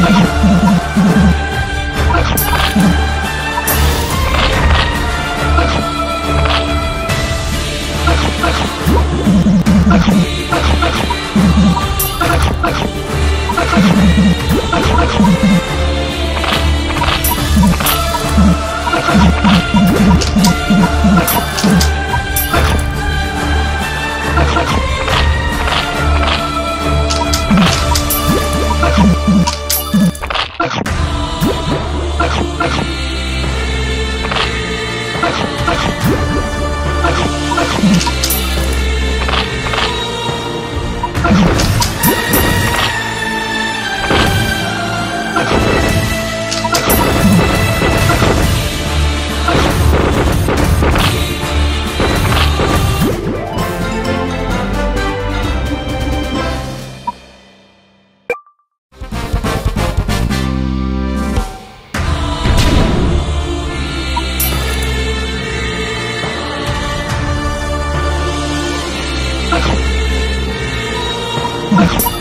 Let's go. Oh,